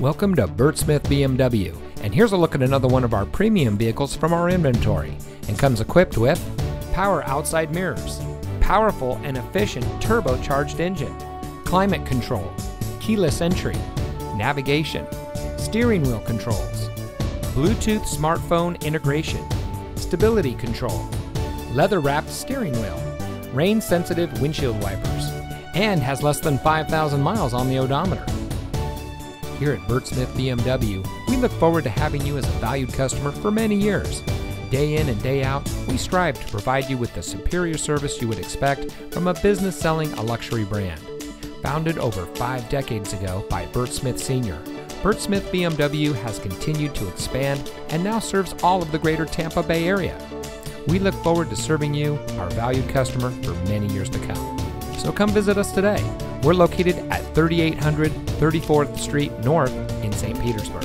Welcome to Bert Smith BMW, and here's a look at another one of our premium vehicles from our inventory, and comes equipped with power outside mirrors, powerful and efficient turbocharged engine, climate control, keyless entry, navigation, steering wheel controls, Bluetooth smartphone integration, stability control, leather wrapped steering wheel, rain sensitive windshield wipers, and has less than 5,000 miles on the odometer. Here at Bert Smith BMW, we look forward to having you as a valued customer for many years. Day in and day out, we strive to provide you with the superior service you would expect from a business selling a luxury brand. Founded over five decades ago by Bert Smith Sr., Bert Smith BMW has continued to expand and now serves all of the greater Tampa Bay area. We look forward to serving you, our valued customer, for many years to come. So come visit us today. We're located at 3800 34th Street North in St. Petersburg.